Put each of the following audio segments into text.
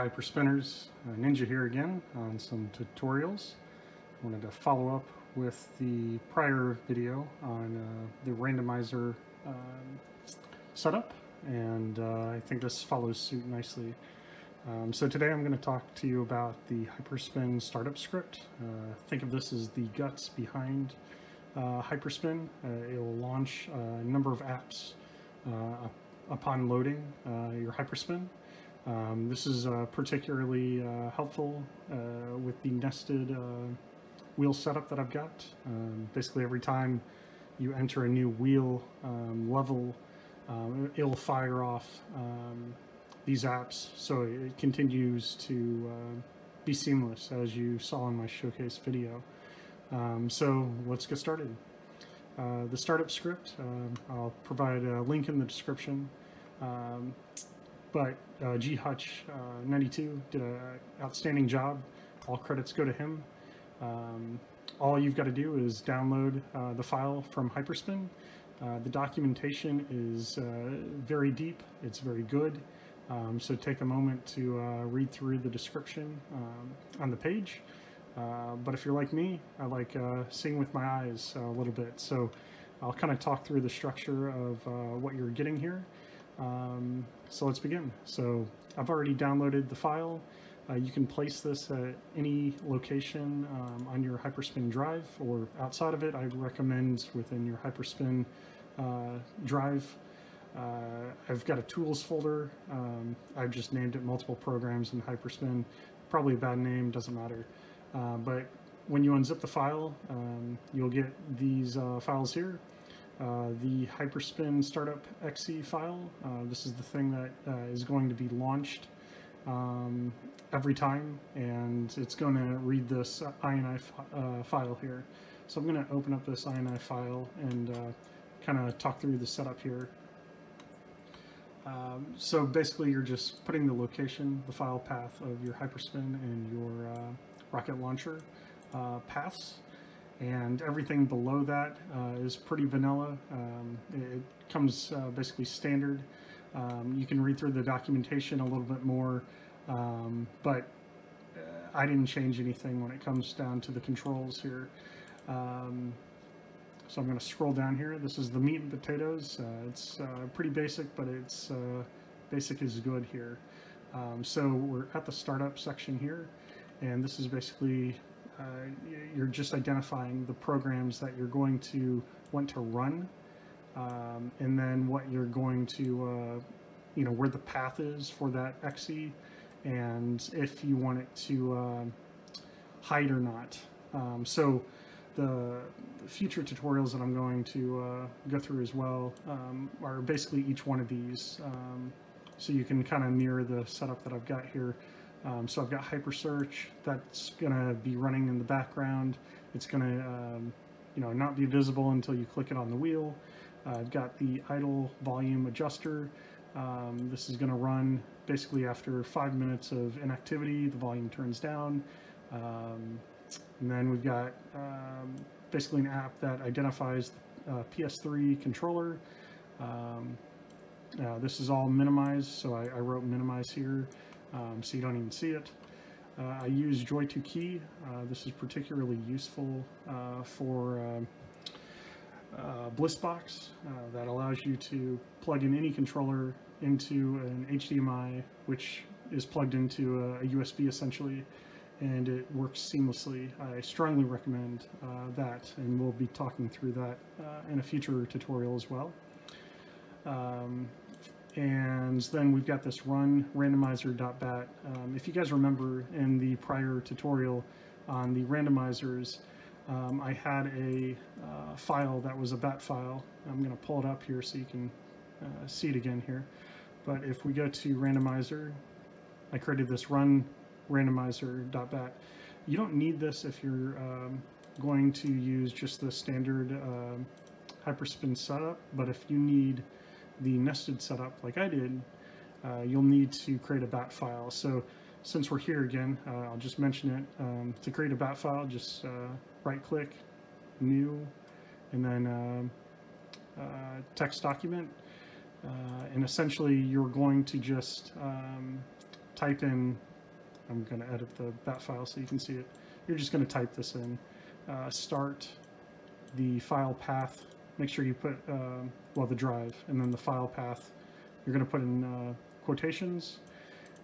Hyperspinners, uh, Ninja here again on some tutorials. I wanted to follow up with the prior video on uh, the randomizer um, setup and uh, I think this follows suit nicely. Um, so today I'm going to talk to you about the Hyperspin startup script. Uh, think of this as the guts behind uh, Hyperspin. Uh, it will launch a number of apps upon loading your Hyperspin. Um, this is uh, particularly uh, helpful uh, with the nested uh, wheel setup that I've got. Um, basically every time you enter a new wheel um, level, um, it'll fire off um, these apps so it continues to uh, be seamless as you saw in my showcase video. Um, so let's get started. Uh, the startup script, I'll provide a link in the description. Um, but uh, G Hutch uh, 92 did an outstanding job. All credits go to him. Um, all you've got to do is download uh, the file from Hyperspin. Uh, the documentation is uh, very deep. It's very good. Um, so take a moment to uh, read through the description um, on the page. but if you're like me, I like seeing with my eyes a little bit. So I'll kind of talk through the structure of what you're getting here. Um, so let's begin. So I've already downloaded the file. Uh, you can place this at any location um, on your Hyperspin drive or outside of it. I recommend within your Hyperspin uh, drive. Uh, I've got a tools folder. Um, I've just named it multiple programs in Hyperspin. Probably a bad name, doesn't matter. Uh, but when you unzip the file, um, you'll get these uh, files here. Uh, the Hyperspin startup exe file. Uh, this is the thing that uh, is going to be launched um, every time, and it's going to read this INI uh, file here. So I'm going to open up this INI file and uh, kind of talk through the setup here. Um, so basically you're just putting the location, the file path of your Hyperspin and your RocketLauncher paths and everything below that uh, is pretty vanilla. Um, it comes uh, basically standard. Um, you can read through the documentation a little bit more, um, but uh, I didn't change anything when it comes down to the controls here. Um, so I'm going to scroll down here. This is the meat and potatoes. Uh, it's uh, pretty basic, but it's uh, basic is good here. Um, so we're at the startup section here, and this is basically uh, you're just identifying the programs that you're going to want to run um, and then what you're going to, uh, you know, where the path is for that exe and if you want it to uh, hide or not. Um, so the future tutorials that I'm going to uh, go through as well um, are basically each one of these. Um, so you can kind of mirror the setup that I've got here. Um, so I've got HyperSearch that's going to be running in the background. It's going to, um, you know, not be visible until you click it on the wheel. Uh, I've got the idle volume adjuster. Um, this is going to run basically after five minutes of inactivity, the volume turns down. Um, and then we've got um, basically an app that identifies the uh, PS3 controller. Um, uh, this is all minimized, so I, I wrote minimize here um, so you don't even see it. Uh, I use Joy2Key. Uh, this is particularly useful uh, for um, uh, BlissBox uh, that allows you to plug in any controller into an HDMI, which is plugged into a, a USB essentially, and it works seamlessly. I strongly recommend uh, that, and we'll be talking through that in a future tutorial as well. Um, and then we've got this run randomizer.bat. Um, if you guys remember in the prior tutorial on the randomizers, um, I had a uh, file that was a bat file. I'm going to pull it up here so you can uh, see it again here. But if we go to randomizer, I created this run randomizer.bat. You don't need this if you're um, going to use just the standard uh, hyperspin setup, but if you need the nested setup like I did, uh, you'll need to create a bat file. So since we're here again, uh, I'll just mention it. Um, to create a bat file, just uh, right click, new, and then um, uh, text document. Uh, and essentially you're going to just um, type in I'm going to edit the bat file so you can see it. You're just going to type this in. Start the file path. Make sure you put, uh, well, the drive, and then the file path. You're going to put in uh, quotations,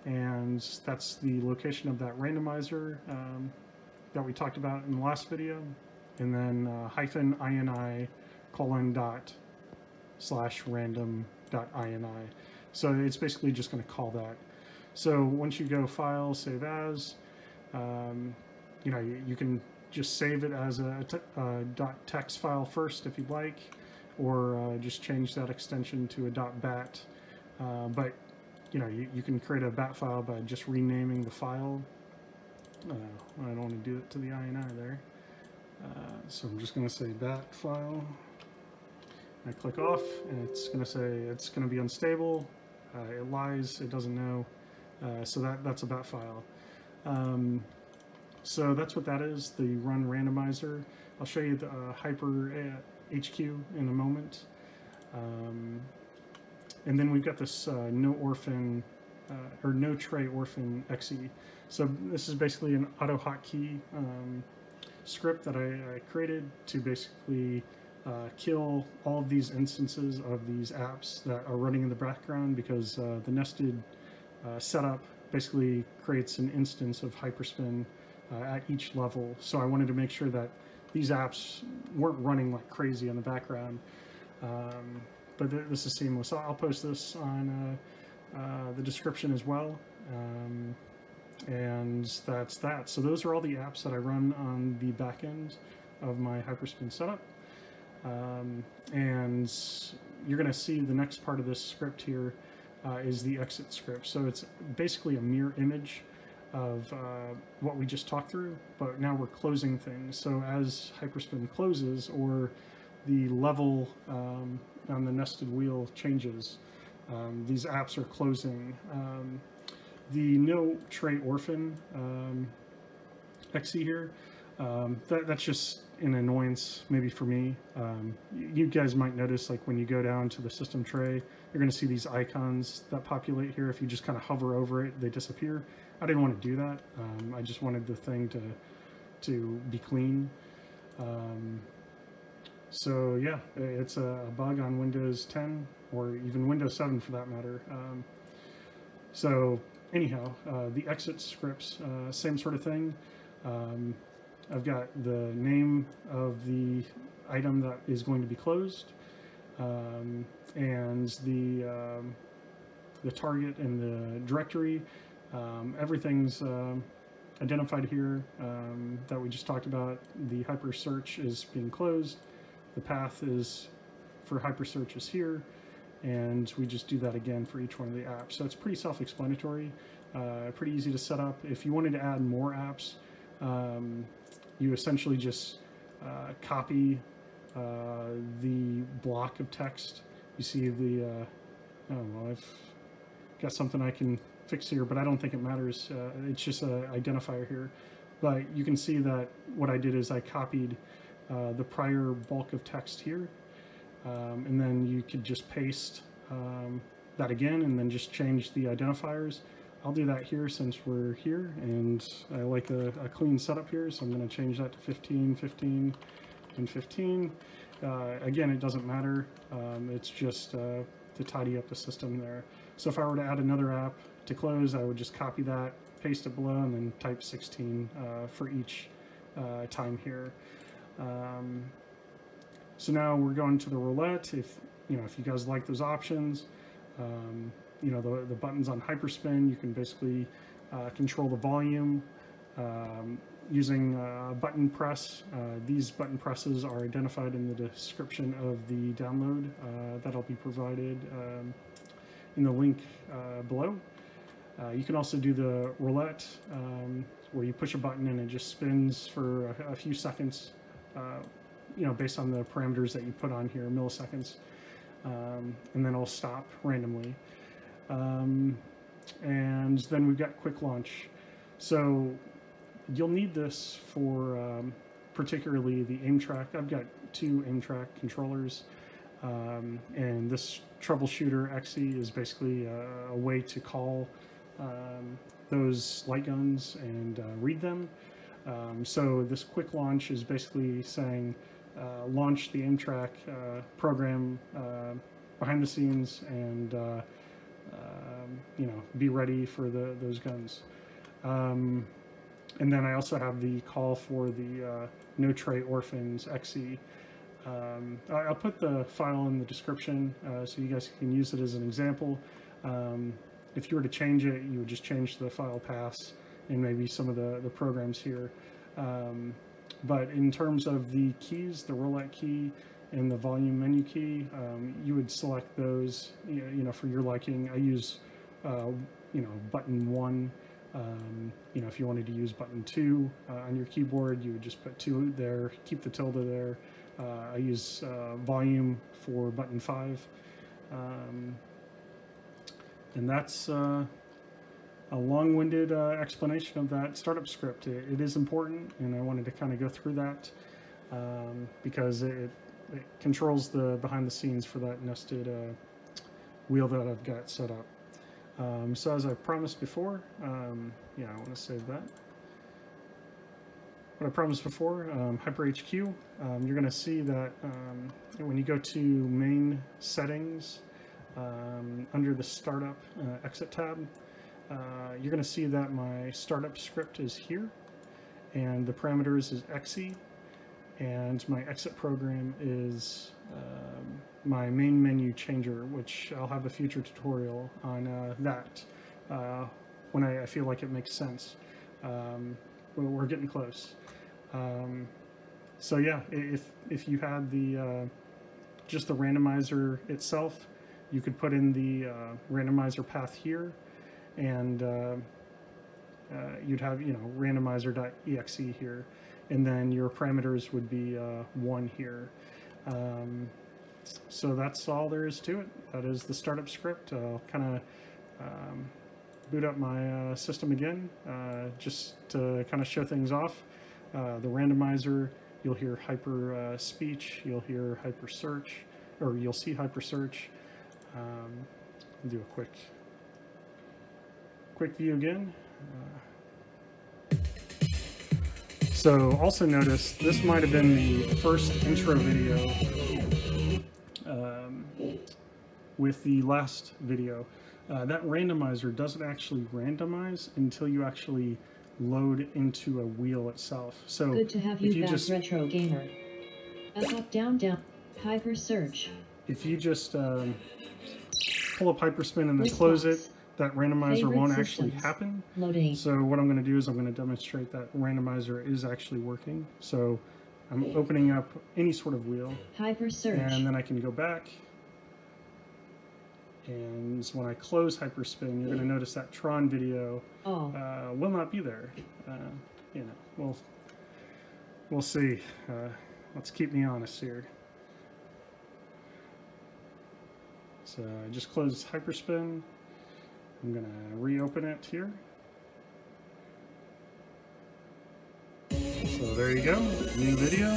and that's the location of that randomizer um, that we talked about in the last video, and then uh, hyphen ini colon dot slash random dot ini. So it's basically just going to call that. So once you go File, Save As, um, you know, you, you, can just save it as a, .text file first if you'd like, or uh, just change that extension to a .bat. Uh, but you know, you, you, can create a bat file by just renaming the file. Uh, I don't want to do it to the INI there. Uh, so I'm just going to say bat file. I click off, and it's going to say it's going to be unstable. Uh, it lies. It doesn't know. Uh, so that that's a bat file. Um, so that's what that is, the run randomizer. I'll show you the uh, Hyper HQ in a moment. Um, and then we've got this uh, no orphan uh, or no tray orphan exe. So this is basically an AutoHotkey um, script that I, I, created to basically uh, kill all of these instances of these apps that are running in the background because uh, the nested uh, setup basically creates an instance of Hyperspin uh, at each level. So I wanted to make sure that these apps weren't running like crazy in the background. Um, but th this is seamless. So I'll post this on uh, uh, the description as well. Um, and that's that. So those are all the apps that I run on the back end of my Hyperspin setup. Um, and you're going to see the next part of this script here uh, is the exit script. So it's basically a mirror image of uh, what we just talked through, but now we're closing things. So as Hyperspin closes or the level um, on the nested wheel changes, um, these apps are closing. Um, the no tray orphan um, exe here, um, that, that's just an annoyance maybe for me. Um, you guys might notice like when you go down to the system tray, you're going to see these icons that populate here. If you just kind of hover over it, they disappear. I didn't want to do that. Um, I just wanted the thing to to be clean. Um, so yeah, it's a bug on Windows 10 or even Windows 7 for that matter. Um, so anyhow, uh, the exit scripts, uh, same sort of thing. Um, I've got the name of the item that is going to be closed um, and the um, the target and the directory. Um, everything's um, identified here um, that we just talked about. The hyper search is being closed. The path is for hyper search is here and we just do that again for each one of the apps. So it's pretty self-explanatory, uh, pretty easy to set up. If you wanted to add more apps, um, you essentially just uh, copy uh, the block of text. You see the, uh, oh, well, I've got something I can fix here, but I don't think it matters. Uh, it's just an identifier here. But you can see that what I did is I copied uh, the prior bulk of text here, um, and then you could just paste um, that again and then just change the identifiers. I'll do that here since we're here and I like a, a clean setup here so I'm going to change that to 15, 15, and 15. Uh, again, it doesn't matter. Um, it's just uh, to tidy up the system there. So if I were to add another app to close, I would just copy that, paste it below, and then type 16 uh, for each uh, time here. Um, so now we're going to the roulette. If you know, if you guys like those options, um, you know, the, the buttons on Hyperspin, you can basically uh, control the volume um, using a button press. Uh, these button presses are identified in the description of the download uh, that'll be provided um, in the link uh, below. Uh, you can also do the roulette um, where you push a button and it just spins for a, a few seconds, uh, you know, based on the parameters that you put on here, milliseconds. Um, and then it'll stop randomly. Um, and then we've got quick launch. So you'll need this for um, particularly the AimTrak. I've got two AimTrak controllers. Um, and this troubleshooter exe is basically a, a, way to call um, those light guns and uh, read them. Um, so this quick launch is basically saying uh, launch the AimTrak uh, program uh, behind the scenes and uh, um, you know be ready for the those guns. Um, and then I also have the call for the uh, No Tray Orphans XE. Um, I'll put the file in the description uh, so you guys can use it as an example. Um, if you were to change it, you would just change the file paths and maybe some of the, the programs here. Um, but in terms of the keys, the roulette key and the volume menu key, um, you would select those, you know, for your liking. I use, uh, you know, button one. Um, you know, if you wanted to use button two uh, on your keyboard, you would just put two there, keep the tilde there. Uh, I use uh, volume for button five. Um, and that's uh, a long-winded uh, explanation of that startup script. It, it is important, and I wanted to kind of go through that um, because it, it, controls the behind the scenes for that nested uh, wheel that I've got set up. Um, so as I promised before, um, yeah, I want to save that. What I promised before, um, HyperHQ, um, you're going to see that um, when you go to main settings, um, under the startup uh, exit tab, uh, you're going to see that my startup script is here and the parameters is exe and my exit program is um, my main menu changer which I'll have a future tutorial on uh, that uh, when I, I, feel like it makes sense. Um, we're getting close. Um, so yeah, if, if you had the uh, just the randomizer itself, you could put in the uh, randomizer path here and uh, uh, you'd have, you know, randomizer.exe here, and then your parameters would be uh, one here. Um, so that's all there is to it. That is the startup script. I'll kind of um, boot up my uh, system again, uh, just to kind of show things off. Uh, the randomizer, you'll hear hyper speech, you'll hear hyper search, or you'll see hyper search. Um, do a quick quick view again. So also notice this might have been the first intro video um, with the last video. Uh, that randomizer doesn't actually randomize until you actually load into a wheel itself. So good to have you, you back, just, retro gamer. Up, up, down, down, hyper search. If you just um, pull up hyperspin and then close it, that randomizer Favorite won't actually happen. Loading. So what I'm going to do is I'm going to demonstrate that randomizer is actually working. So I'm opening up any sort of wheel. Hyper search. And then I can go back. And when I close Hyperspin, you're going to notice that Tron video oh. uh, will not be there. Uh, you know, we'll, we'll see. Uh, let's keep me honest here. So I just closed Hyperspin. I'm going to reopen it here. So there you go, new video.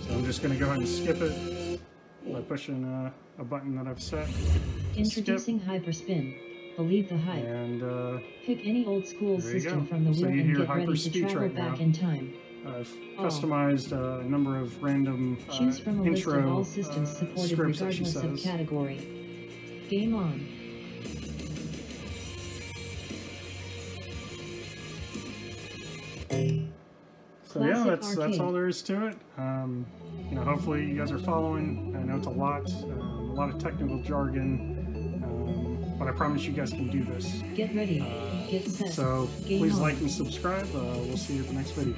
So I'm just going to go ahead and skip it by pushing uh, a button that I've set. Introducing skip. Hyperspin. Believe the hype. And uh, pick any old school system from the wheel so and get ready to travel back now. in time. I've oh. customized a number of random uh, Choose from a intro list of all systems uh, supported regardless of category. Game on. So Classic yeah, that's arcade. that's all there is to it. Um, you know, hopefully you guys are following. I know it's a lot, um, a lot of technical jargon, um, but I promise you guys can do this. Get ready. Uh, Get set. So Game please on. like and subscribe. Uh, we'll see you at the next video.